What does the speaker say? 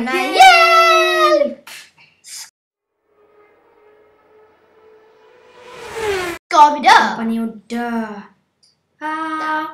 Anna hjälp! Ska? Ah.